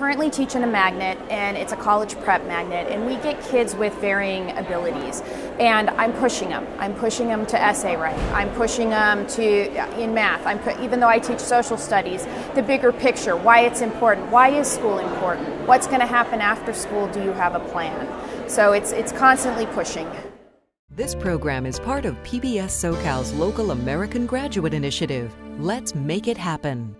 currently teaching a magnet and it's a college prep magnet and we get kids with varying abilities. And i'm pushing them i'm pushing them to essay writing. I'm pushing them to uh, in math. I'm even though i teach social studies the bigger picture why it's important why is school important what's going to happen after school do you have a plan? So it's it's constantly pushing. This program is part of pbs socal's local american graduate initiative. Let's make it happen.